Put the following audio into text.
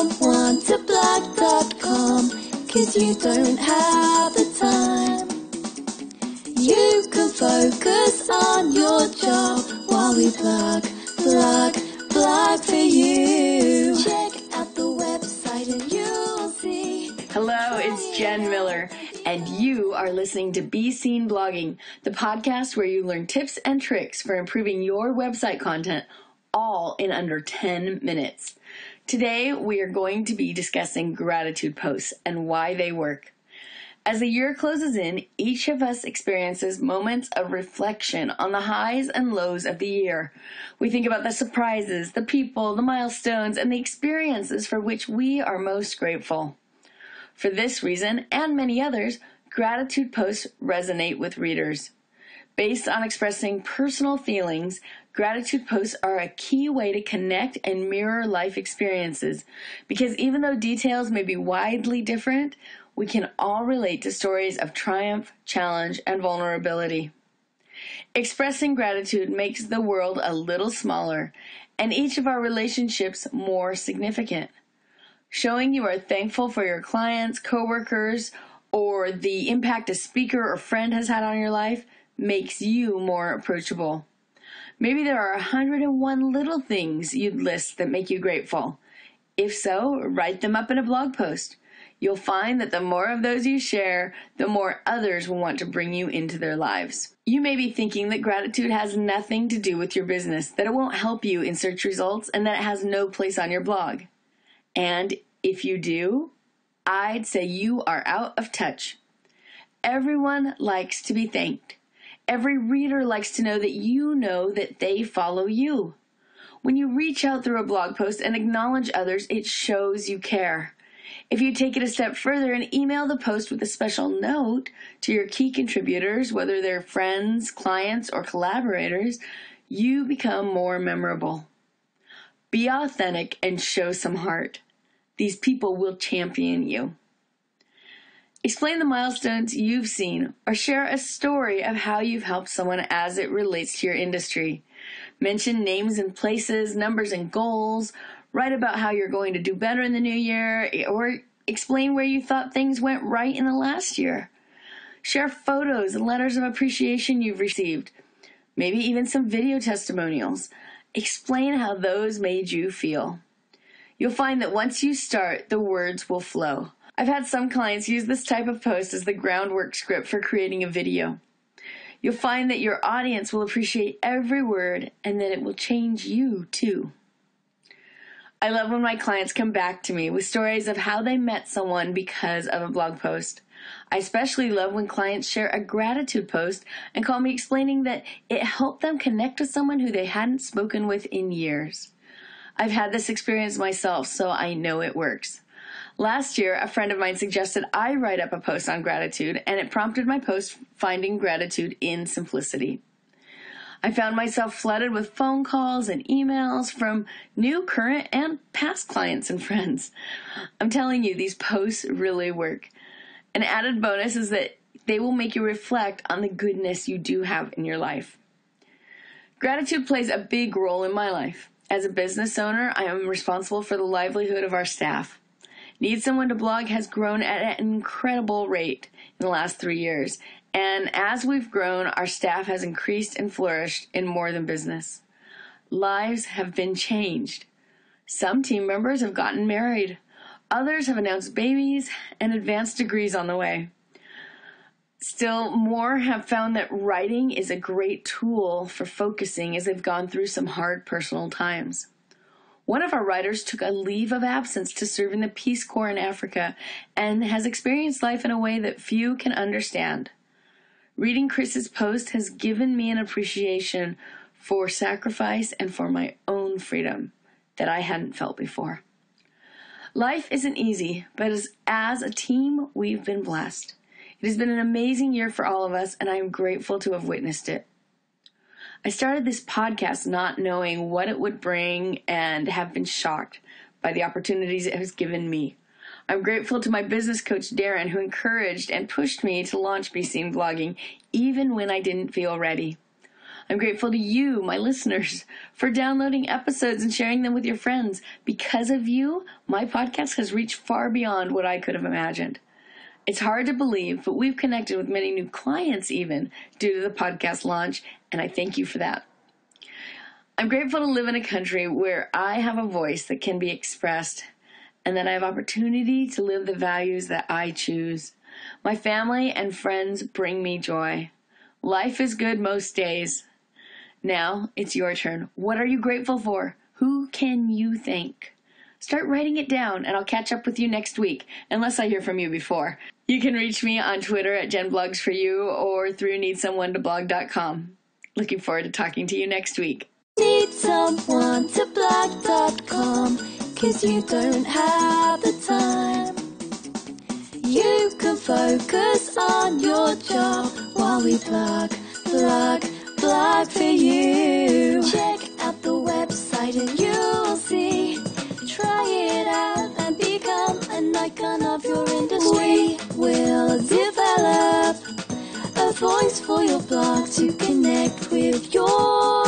don't want to blog.com cause you don't have the time. You can focus on your job while we blog, blog, blog for you. Check out the website and you'll see. Hello, it's Jen Miller, and you are listening to Be Seen Blogging, the podcast where you learn tips and tricks for improving your website content all in under 10 minutes. Today, we are going to be discussing gratitude posts and why they work. As the year closes in, each of us experiences moments of reflection on the highs and lows of the year. We think about the surprises, the people, the milestones, and the experiences for which we are most grateful. For this reason, and many others, gratitude posts resonate with readers. Based on expressing personal feelings, gratitude posts are a key way to connect and mirror life experiences because even though details may be widely different, we can all relate to stories of triumph, challenge, and vulnerability. Expressing gratitude makes the world a little smaller and each of our relationships more significant. Showing you are thankful for your clients, coworkers, or the impact a speaker or friend has had on your life makes you more approachable. Maybe there are 101 little things you'd list that make you grateful. If so, write them up in a blog post. You'll find that the more of those you share, the more others will want to bring you into their lives. You may be thinking that gratitude has nothing to do with your business, that it won't help you in search results, and that it has no place on your blog. And if you do, I'd say you are out of touch. Everyone likes to be thanked. Every reader likes to know that you know that they follow you. When you reach out through a blog post and acknowledge others, it shows you care. If you take it a step further and email the post with a special note to your key contributors, whether they're friends, clients, or collaborators, you become more memorable. Be authentic and show some heart. These people will champion you. Explain the milestones you've seen or share a story of how you've helped someone as it relates to your industry. Mention names and places, numbers and goals, write about how you're going to do better in the new year, or explain where you thought things went right in the last year. Share photos and letters of appreciation you've received, maybe even some video testimonials. Explain how those made you feel. You'll find that once you start, the words will flow. I've had some clients use this type of post as the groundwork script for creating a video. You'll find that your audience will appreciate every word and that it will change you too. I love when my clients come back to me with stories of how they met someone because of a blog post. I especially love when clients share a gratitude post and call me explaining that it helped them connect with someone who they hadn't spoken with in years. I've had this experience myself, so I know it works. Last year, a friend of mine suggested I write up a post on gratitude, and it prompted my post finding gratitude in simplicity. I found myself flooded with phone calls and emails from new, current, and past clients and friends. I'm telling you, these posts really work. An added bonus is that they will make you reflect on the goodness you do have in your life. Gratitude plays a big role in my life. As a business owner, I am responsible for the livelihood of our staff. Need Someone to Blog has grown at an incredible rate in the last three years, and as we've grown, our staff has increased and flourished in more than business. Lives have been changed. Some team members have gotten married. Others have announced babies and advanced degrees on the way. Still, more have found that writing is a great tool for focusing as they've gone through some hard personal times. One of our writers took a leave of absence to serve in the Peace Corps in Africa and has experienced life in a way that few can understand. Reading Chris's post has given me an appreciation for sacrifice and for my own freedom that I hadn't felt before. Life isn't easy, but as, as a team, we've been blessed. It has been an amazing year for all of us, and I am grateful to have witnessed it. I started this podcast not knowing what it would bring and have been shocked by the opportunities it has given me. I'm grateful to my business coach, Darren, who encouraged and pushed me to launch Be Seen Blogging even when I didn't feel ready. I'm grateful to you, my listeners, for downloading episodes and sharing them with your friends. Because of you, my podcast has reached far beyond what I could have imagined. It's hard to believe, but we've connected with many new clients even due to the podcast launch, and I thank you for that. I'm grateful to live in a country where I have a voice that can be expressed and that I have opportunity to live the values that I choose. My family and friends bring me joy. Life is good most days. Now it's your turn. What are you grateful for? Who can you thank? Start writing it down and I'll catch up with you next week, unless I hear from you before. You can reach me on Twitter at JenBlogsForYou or through needsomeoneToblog.com. Looking forward to talking to you next week. Need someone to blog.com, cause you don't have the time. You can focus on your job while we blog, blog, blog for you. Icon of your industry. We will develop a voice for your blog to connect with your